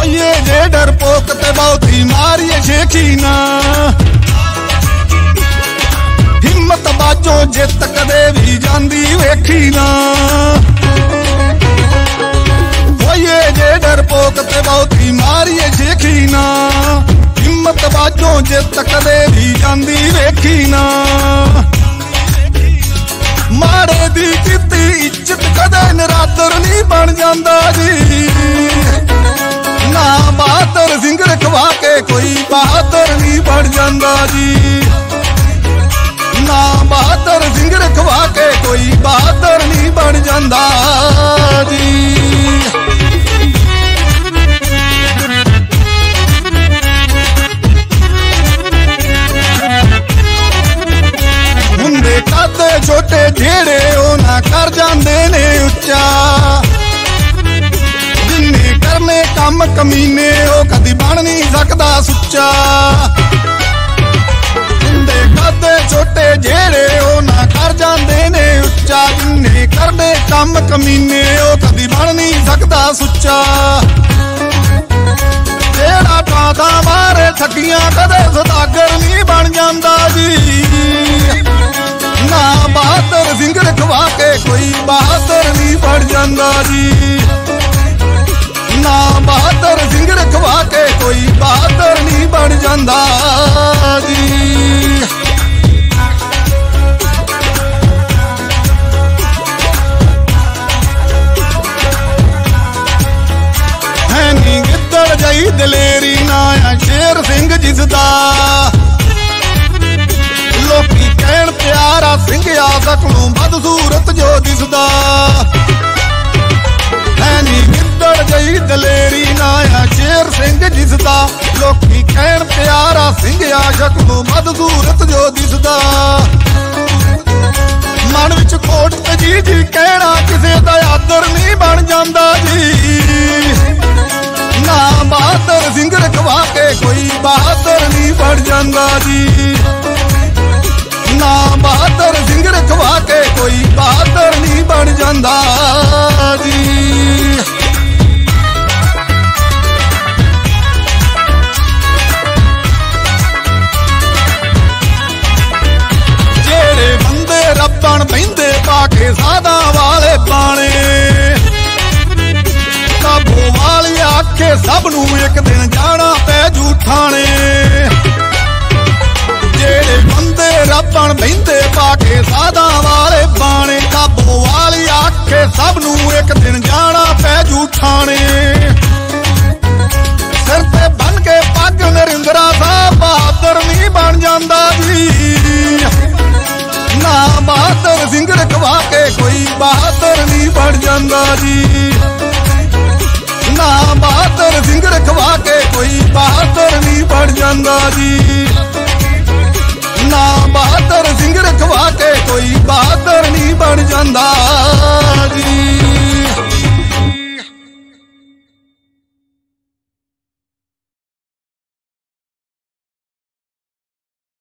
ਓਏ ਜੇ ਡਰਪੋਕ ਤੇ ਬਹੁਤੀ ਮਾਰੀਏ ਸ਼ੇਖੀ ਨਾ ਹਿੰਮਤ ਬਾਜੋ ਜਿੱਤ ਕਦੇ ਵੀ ਜਾਂਦੀ ਵੇਖੀ ਨਾ ਹਿੰਮਤ ਬਾਜੋ ਜਿੱਤ ਕਦੇ ਵੀ ਜਾਂਦੀ ਵੇਖੀ ਨਾ। ਮਾੜੇ ਦੀ ਕੀਤੀ ਇੱਜ਼ਤ ਕਦੇ ਨਰਾਦਰ ਨਹੀਂ ਬਣ ਜਾਂਦਾ ਜੀ। ਨਾ ਬਹਾਦਰ ਸਿੰਘ ਰਖਵਾ ਕੇ ਕੋਈ ਬਹਾਦਰ ਨਹੀਂ ਬਣ ਜਾਂਦਾ ਜੀ। ਨਾ ਬਹਾਦਰ ਸਿੰਘ ਰਖਵਾ ਕੇ ਕੋਈ ਬਹਾਦਰ ਜਿਹੜੇ ਉਹ ਨਾ ਕਰ ਜਾਂਦੇ ਨੇ ਉੱਚਾ। ਜਿੰਨੇ ਕਰਨੇ ਕੰਮ ਕਮੀਨੇ, ਉਹ ਕਦੀ ਬਣ ਨਹੀਂ ਸਕਦਾ ਸੁੱਚਾ। ਹੁੰਦੇ ਕਾਦੇ ਛੋਟੇ ਜਿਹੜੇ ਉਹ ਨਾ ਕਰ ਜਾਂਦੇ ਨੇ ਉੱਚਾ। ਜਿੰਨੇ ਕਰਨੇ ਕੰਮ ਕਮੀਨੇ, ਉਹ ਕਦੀ ਬਣ ਨਹੀਂ ਸਕਦਾ ਸੁੱਚਾ। ਜਿਹੜਾ ਠਾਦਾ ਮਾਰੇ ਠੱਗੀਆਂ ਕਦੇ ਸਿੰਘ ਕੇ ਕੋਈ ਬਹਾਦਰ ਨਹੀਂ ਬਣ ਜਾਂਦਾ ਜੀ। ਨਾ ਬਹਾਦਰ ਸਿੰਘ ਰਖਵਾ ਕੇ ਕੋਈ ਬਹਾਦਰ ਨਹੀਂ ਬਣ ਜਾਂਦਾ ਜੀ। ਹੈ ਨੀ ਗਿੱਦੜ ਜਈ ਦਲੇਰੀ ਨਾ ਆ ਸ਼ੇਰ ਸਿੰਘ ਜਿਸ ਦਾ ਸਿੰਘ ਲੋਕੀ ਕਹਿਣ ਪਿਆਰਾ ਸਿੰਘ ਆ ਨੂੰ ਵੱਧ ਜੋ ਦਿਸਦਾ। ਮਨ ਵਿੱਚ ਕੋਟ ਤੇ ਜੀ ਜੀ ਕਹਿਣਾ ਕਿਸੇ ਦਾ ਆਦਰ ਨਹੀਂ ਬਣ ਜਾਂਦਾ ਜੀ। ਨਾ ਬਹਾਦਰ ਸਿੰਘ ਰਖਵਾ ਕੇ ਕੋਈ ਬਹਾਦਰ ਨਹੀਂ ਬਣ ਜਾਂਦਾ ਜੀ। ਨਾ ਬਹਾਦਰ ਸਿੰਘ ਰਖਵਾ ਕੇ ਕੋਈ ਬਹਾਦਰ ਨਹੀਂ ਪੈ ਜੂਠਾਣੇ ਸਿਰ ਤੇ ਬੰਨ ਕੇ ਪੱਗ ਨਰਿੰਦਰਾ ਦਾ ਬਹਾਦਰ ਨਹੀਂ ਬਣ ਜਾਂਦਾ ਜੀ। ਨਾ ਬਹਾਦਰ ਸਿੰਘ ਰਖਵਾ ਕੇ ਕੋਈ ਬਹਾਦਰ ਨਹੀਂ ਬਣ ਜਾਂਦਾ ਜੀ। ਨਾ ਬਹਾਦਰ ਸਿੰਘ ਰਖਵਾ ਕੇ ਕੋਈ ਬਹਾਦਰ ਨਹੀਂ ਬਣ ਜਾਂਦਾ ਜੀ।